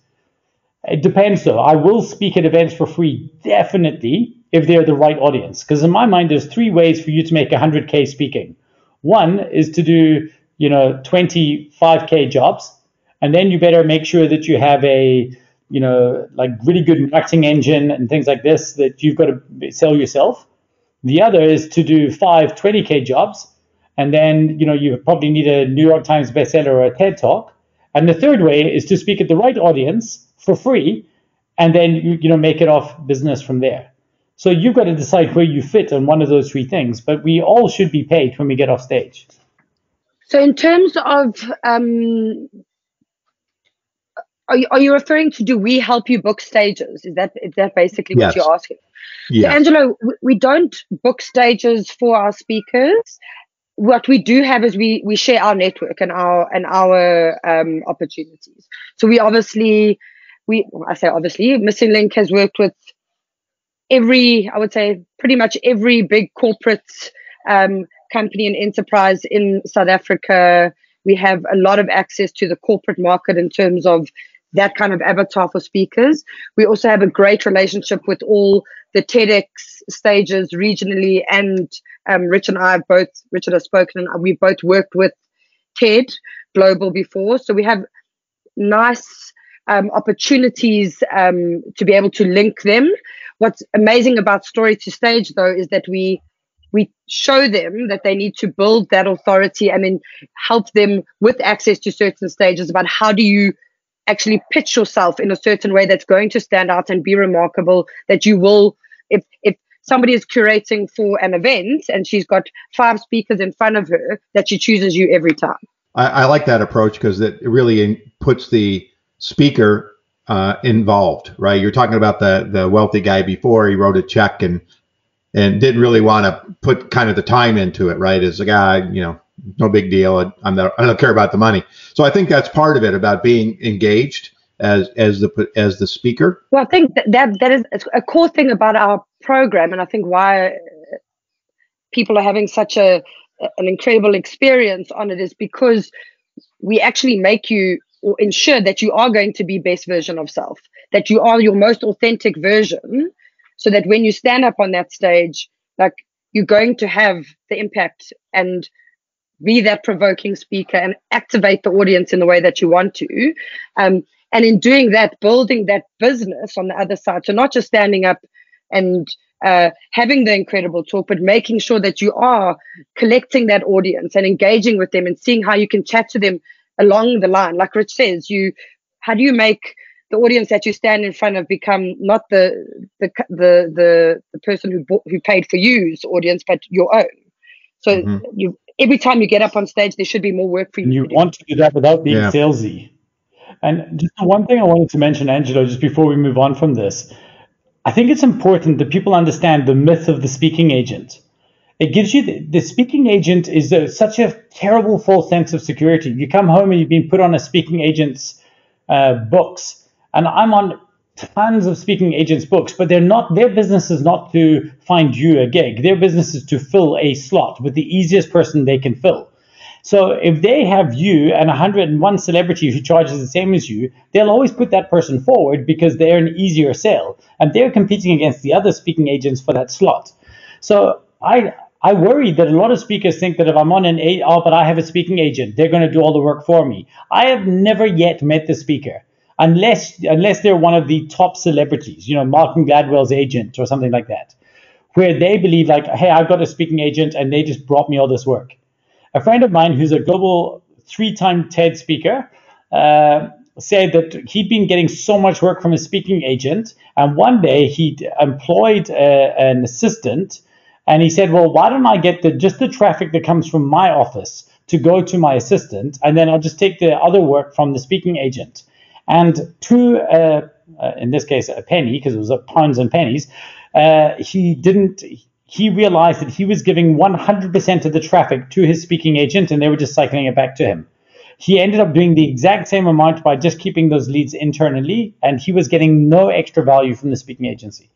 It depends though. I will speak at events for free, definitely, if they're the right audience. Because in my mind, there's three ways for you to make 100K speaking. One is to do, you know, 25K jobs and then you better make sure that you have a you know like really good marketing engine and things like this that you've got to sell yourself. The other is to do five 20k jobs and then you know you probably need a new york times bestseller or a ted talk. And the third way is to speak at the right audience for free and then you, you know make it off business from there. So you've got to decide where you fit on one of those three things but we all should be paid when we get off stage. So in terms of um, are you, are you referring to do we help you book stages? Is that is that basically yes. what you're asking? Yeah. So, Angelo, we don't book stages for our speakers. What we do have is we we share our network and our and our um, opportunities. So we obviously we I say obviously Missing Link has worked with every I would say pretty much every big corporate um, company and enterprise in South Africa. We have a lot of access to the corporate market in terms of that kind of avatar for speakers. We also have a great relationship with all the TEDx stages regionally, and um, Rich and I have both, Richard has spoken, and we both worked with TED Global before. So we have nice um, opportunities um, to be able to link them. What's amazing about Story to Stage, though, is that we we show them that they need to build that authority and then help them with access to certain stages about how do you actually pitch yourself in a certain way that's going to stand out and be remarkable that you will if if somebody is curating for an event and she's got five speakers in front of her that she chooses you every time. I, I like that approach because it really puts the speaker uh, involved right? You're talking about the the wealthy guy before he wrote a check and and didn't really want to put kind of the time into it right? As a guy you know no big deal. I'm not, I don't care about the money. So I think that's part of it about being engaged as as the as the speaker. Well, I think that that, that is a core thing about our program, and I think why people are having such a an incredible experience on it is because we actually make you or ensure that you are going to be best version of self, that you are your most authentic version, so that when you stand up on that stage, like you're going to have the impact and be that provoking speaker and activate the audience in the way that you want to. Um, and in doing that, building that business on the other side. So not just standing up and uh, having the incredible talk, but making sure that you are collecting that audience and engaging with them and seeing how you can chat to them along the line. Like Rich says, you how do you make the audience that you stand in front of become not the the the the, the person who bought, who paid for you's audience, but your own. So mm-hmm. you every time you get up on stage, there should be more work for you. And you to want to do that without being yeah. salesy. And just one thing I wanted to mention, Angelo, just before we move on from this, I think it's important that people understand the myth of the speaking agent. It gives you the, the speaking agent is a, such a terrible false sense of security. You come home and you've been put on a speaking agent's uh, books, and I'm on tons of speaking agents books, but they're not their business is not to find you a gig. Their business is to fill a slot with the easiest person they can fill. So if they have you and 101 celebrity who charges the same as you, they'll always put that person forward because they're an easier sale and they're competing against the other speaking agents for that slot. So I I worry that a lot of speakers think that if I'm on an A, oh, but I have a speaking agent, they're going to do all the work for me. I have never yet met the speaker unless unless they're one of the top celebrities, you know, Malcolm Gladwell's agent or something like that, where they believe like, hey, I've got a speaking agent and they just brought me all this work. A friend of mine who's a global three-time TED speaker uh, said that he'd been getting so much work from his speaking agent, and one day he employed a, uh, an assistant, and he said, well, why don't I get the just the traffic that comes from my office to go to my assistant, and then I'll just take the other work from the speaking agent. And to, uh, uh, in this case, a penny, because it was pounds and pennies, uh, he didn't. He realized that he was giving 100% of the traffic to his speaking agent, and they were just cycling it back to him. He ended up doing the exact same amount by just keeping those leads internally, and he was getting no extra value from the speaking agency.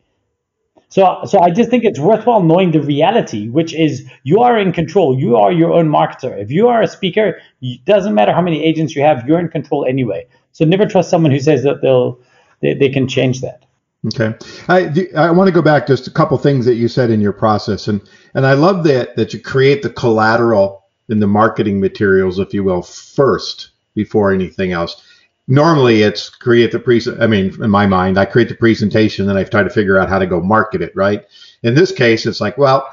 So, so I just think it's worthwhile knowing the reality, which is you are in control. You are your own marketer. If you are a speaker, it doesn't matter how many agents you have, you're in control anyway. So never trust someone who says that they'll they, they can change that. Okay, I I want to go back just a couple things that you said in your process, and and I love that that you create the collateral in the marketing materials, if you will, first before anything else. Normally, it's create the pre. I mean, in my mind, I create the presentation, then I try to figure out how to go market it. Right. In this case, it's like, well,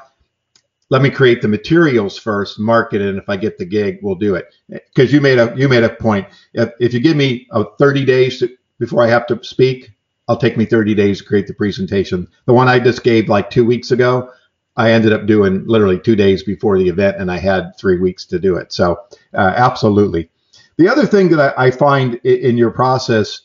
let me create the materials first, market it, and if I get the gig, we'll do it. Because you made a you made a point. If, if you give me a 30 days to, before I have to speak, I'll take me 30 days to create the presentation. The one I just gave like two weeks ago, I ended up doing literally two days before the event, and I had three weeks to do it. So uh, absolutely. The other thing that I, I find in, in your process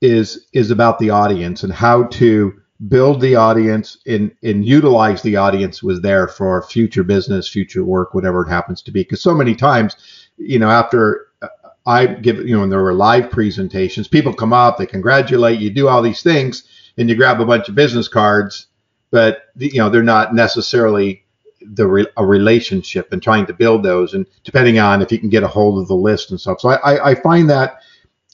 is is about the audience and how to build the audience and, and utilize the audience was there for future business, future work, whatever it happens to be. Because so many times, you know, after uh, I give, you know, when there were live presentations, people come up, they congratulate you, do all these things, and you grab a bunch of business cards, but you know they're not necessarily the a relationship and trying to build those, and depending on if you can get a hold of the list and stuff. So I, I find that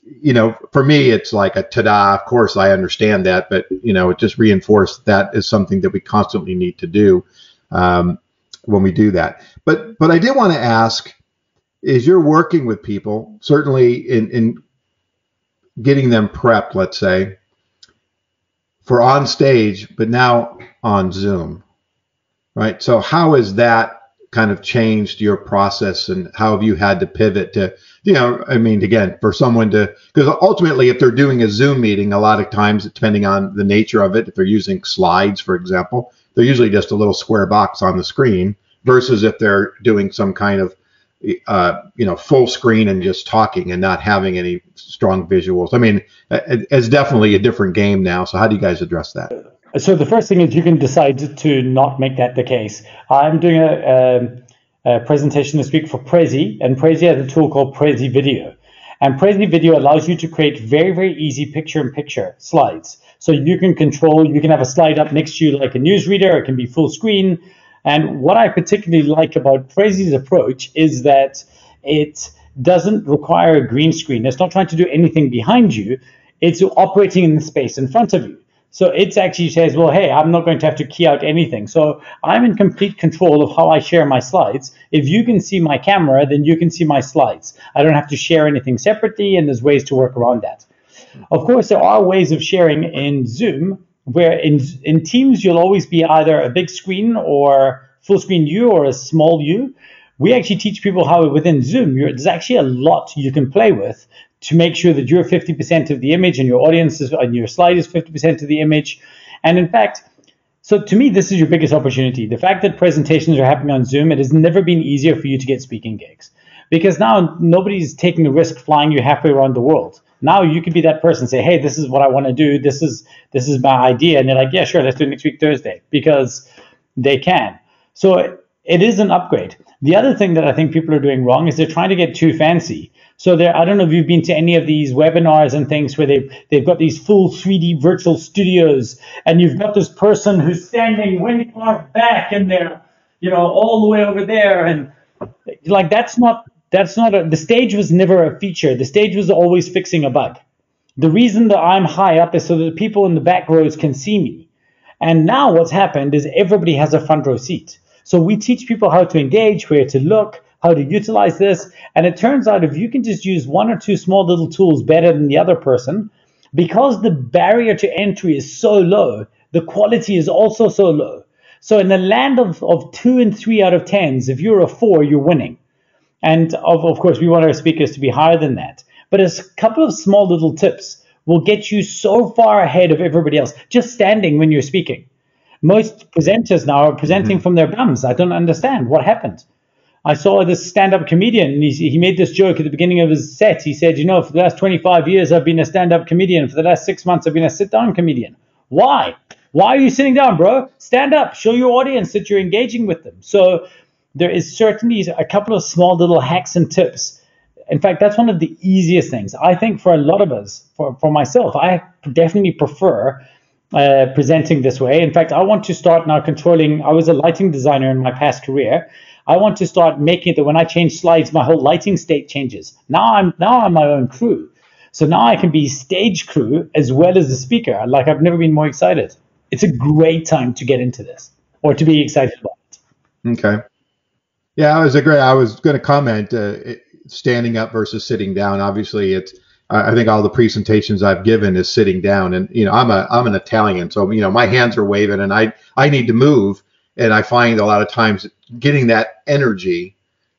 you know, for me, it's like a ta-da. Of course, I understand that, but you know, it just reinforced that is something that we constantly need to do um, when we do that. But but I did want to ask: is you're working with people certainly in in getting them prepped, let's say, for on stage, but now on Zoom, right? So how has that kind of changed your process and how have you had to pivot to you know i mean again for someone to because ultimately if they're doing a zoom meeting a lot of times depending on the nature of it if they're using slides for example they're usually just a little square box on the screen versus if they're doing some kind of uh, you know full screen and just talking and not having any strong visuals. I mean it's definitely a different game now. So how do you guys address that? So the first thing is you can decide to not make that the case. I'm doing a, a, a presentation this week for Prezi, and Prezi has a tool called Prezi Video. And Prezi Video allows you to create very, very easy picture-in-picture slides. So you can control, you can have a slide up next to you like a newsreader, it can be full screen. And what I particularly like about Prezi's approach is that it doesn't require a green screen. It's not trying to do anything behind you. It's operating in the space in front of you. So it actually says, well, hey, I'm not going to have to key out anything. So I'm in complete control of how I share my slides. If you can see my camera, then you can see my slides. I don't have to share anything separately, and there's ways to work around that. Of course, there are ways of sharing in Zoom where in, in Teams, you'll always be either a big screen or full screen you or a small you. We actually teach people how within Zoom, there's actually a lot you can play with to make sure that you're 50% of the image and your audience is, and your slide is 50% of the image. And in fact, so to me, this is your biggest opportunity. The fact that presentations are happening on Zoom, it has never been easier for you to get speaking gigs because now nobody's taking the risk flying you halfway around the world. Now you could be that person, say, "Hey, this is what I want to do. This is this is my idea," and they're like, "Yeah, sure, let's do it next week Thursday," because they can. So it is an upgrade. The other thing that I think people are doing wrong is they're trying to get too fancy. So there, I don't know if you've been to any of these webinars and things where they've they've got these full 3D virtual studios, and you've got this person who's standing way far back, and they're you know all the way over there, and like that's not that's not a, the stage was never a feature. The stage was always fixing a bug. The reason that I'm high up is so that the people in the back rows can see me. And now what's happened is everybody has a front row seat. So we teach people how to engage, where to look, how to utilize this. And it turns out if you can just use one or two small little tools better than the other person, because the barrier to entry is so low, the quality is also so low. So in the land of, of two and three out of tens, if you're a four, you're winning. And of, of course, we want our speakers to be higher than that. But a couple of small little tips will get you so far ahead of everybody else, just standing when you're speaking. Most presenters now are presenting mm-hmm. from their bums. I don't understand what happened. I saw this stand-up comedian, and he, he made this joke at the beginning of his set. He said, "You know, for the last 25 years, I've been a stand-up comedian. For the last six months, I've been a sit-down comedian. Why? Why are you sitting down, bro? Stand up. Show your audience that you're engaging with them." So there is certainly a couple of small little hacks and tips. In fact, that's one of the easiest things. I think for a lot of us, for, for myself, I definitely prefer uh, presenting this way. In fact, I want to start now controlling. I was a lighting designer in my past career, I want to start making it that when I change slides, my whole lighting state changes. Now I'm now I'm my own crew. So now I can be stage crew as well as the speaker. Like I've never been more excited. It's a great time to get into this or to be excited about it. Okay. Yeah, I was a great. I was going to comment uh, standing up versus sitting down. Obviously, it's. I think all the presentations I've given is sitting down, and you know I'm a I'm an Italian, so you know my hands are waving, and I I need to move, and I find a lot of times getting that energy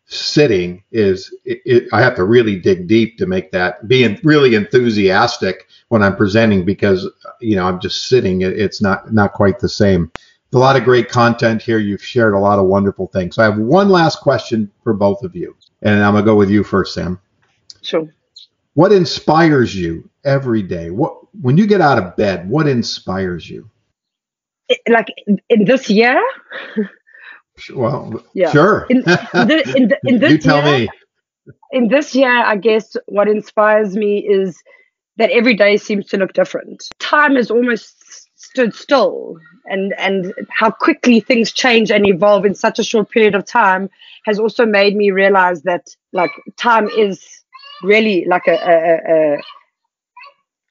sitting is it, it, I have to really dig deep to make that being really enthusiastic when I'm presenting because you know I'm just sitting. It, it's not not quite the same. A lot of great content here. You've shared a lot of wonderful things. So I have one last question for both of you, and I'm gonna go with you first, Sam. Sure. What inspires you every day? What when you get out of bed, what inspires you? Eh, like in this year? Well, yeah. sure. In, the, in, the, in this you tell year, me. In this year, I guess what inspires me is that every day seems to look different. Time has almost stood still, and and how quickly things change and evolve in such a short period of time has also made me realize that like time is really like a, a, a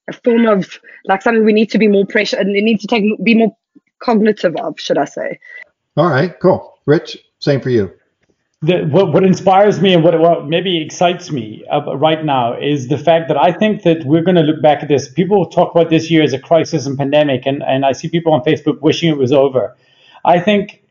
a form of like something we need to be more pressure and need to take be more cognitive of, should I say? All right, cool. Rich, same for you. The, what, what inspires me and what, what maybe excites me uh, right now is the fact that I think that we're going to look back at this. People talk about this year as a crisis and pandemic, and, and I see people on Facebook wishing it was over. I think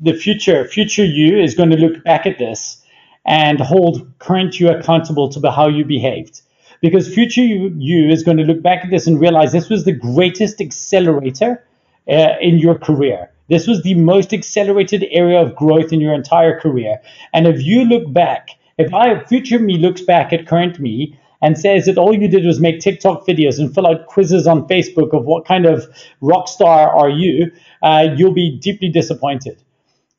the future, future you is going to look back at this and hold current you accountable to how you behaved because future you, you is going to look back at this and realize this was the greatest accelerator uh, in your career. This was the most accelerated area of growth in your entire career. And if you look back, if I future me looks back at current me and says that all you did was make TikTok videos and fill out quizzes on Facebook of what kind of rock star are you, uh, you'll be deeply disappointed.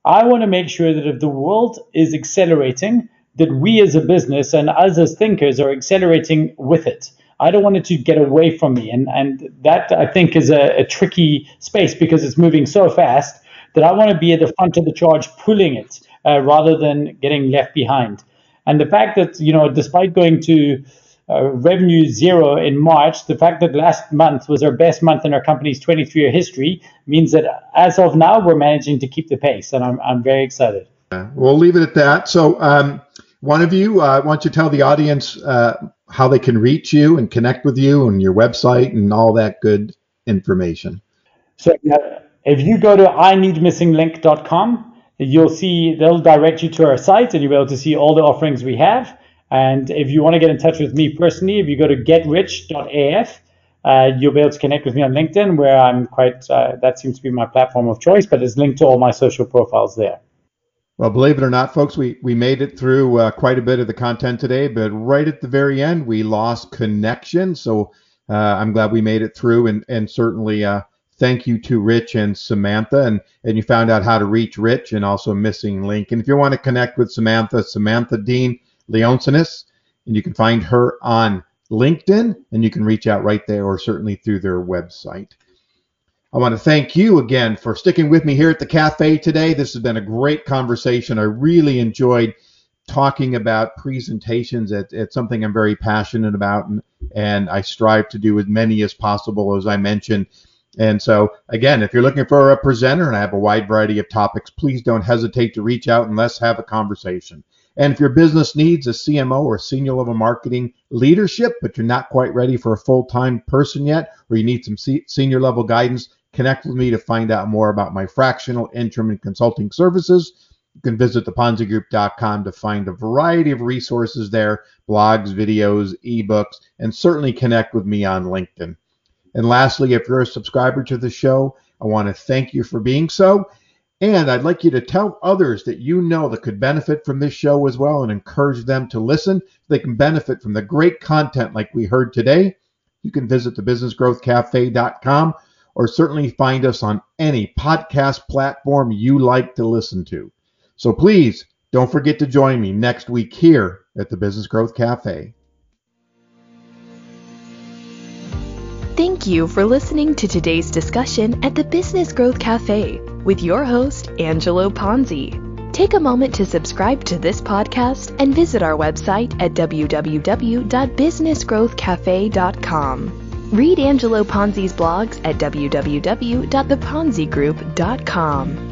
I want to make sure that if the world is accelerating, that we as a business and us as thinkers are accelerating with it. I don't want it to get away from me. And, and that I think is a, a tricky space because it's moving so fast that I want to be at the front of the charge pulling it uh, rather than getting left behind. And the fact that, you know, despite going to uh, revenue zero in March, the fact that last month was our best month in our company's 23 year history means that as of now, we're managing to keep the pace. And I'm, I'm very excited. We'll leave it at that. So, um, one of you, uh, why don't you tell the audience uh, how they can reach you and connect with you and your website and all that good information? So, uh, if you go to ineedmissinglink.com, you'll see they'll direct you to our site and you'll be able to see all the offerings we have. And if you want to get in touch with me personally, if you go to getrich.af, uh, you'll be able to connect with me on LinkedIn, where I'm quite, uh, that seems to be my platform of choice, but it's linked to all my social profiles there. Well, believe it or not, folks, we, we made it through uh, quite a bit of the content today, but right at the very end, we lost connection. So uh, I'm glad we made it through, and and certainly uh, thank you to Rich and Samantha, and and you found out how to reach Rich and also missing link. And if you want to connect with Samantha, Samantha Dean Leontsinis, and you can find her on LinkedIn, and you can reach out right there, or certainly through their website. I want to thank you again for sticking with me here at the cafe today. This has been a great conversation. I really enjoyed talking about presentations. It's, it's something I'm very passionate about, and, and I strive to do as many as possible, as I mentioned. And so, again, if you're looking for a presenter and I have a wide variety of topics, please don't hesitate to reach out and let's have a conversation. And if your business needs a CMO or senior level marketing leadership, but you're not quite ready for a full time person yet, or you need some senior level guidance, Connect with me to find out more about my fractional interim and consulting services. You can visit theponzigroup.com to find a variety of resources there blogs, videos, ebooks, and certainly connect with me on LinkedIn. And lastly, if you're a subscriber to the show, I want to thank you for being so. And I'd like you to tell others that you know that could benefit from this show as well and encourage them to listen they can benefit from the great content like we heard today. You can visit thebusinessgrowthcafe.com or certainly find us on any podcast platform you like to listen to. So please don't forget to join me next week here at the Business Growth Cafe. Thank you for listening to today's discussion at the Business Growth Cafe with your host, Angelo Ponzi. Take a moment to subscribe to this podcast and visit our website at www.businessgrowthcafe.com. Read Angelo Ponzi's blogs at www.theponzigroup.com.